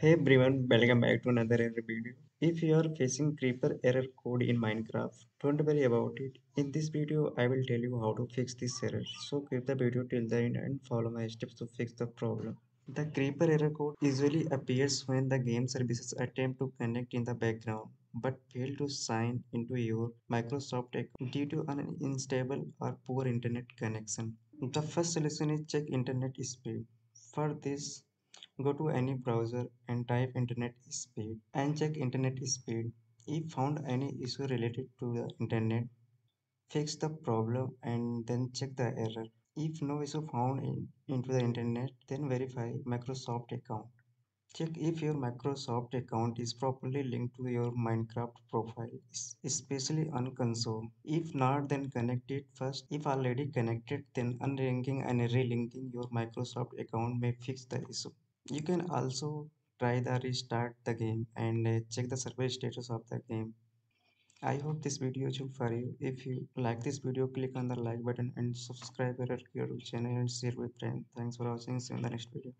Hey everyone, welcome back to another error video. If you are facing creeper error code in Minecraft, don't worry about it. In this video, I will tell you how to fix this error. So keep the video till the end and follow my steps to fix the problem. The creeper error code usually appears when the game services attempt to connect in the background but fail to sign into your Microsoft account due to an unstable or poor internet connection. The first solution is check internet speed. For this, Go to any browser and type internet speed and check internet speed. If found any issue related to the internet, fix the problem and then check the error. If no issue found in, into the internet, then verify Microsoft account. Check if your Microsoft account is properly linked to your Minecraft profile, especially on console. If not, then connect it first. If already connected, then unlinking and relinking your Microsoft account may fix the issue. You can also try the restart the game and uh, check the server status of the game. I hope this video is useful for you. If you like this video, click on the like button and subscribe our YouTube channel and share with friends. Thanks for watching. See you in the next video.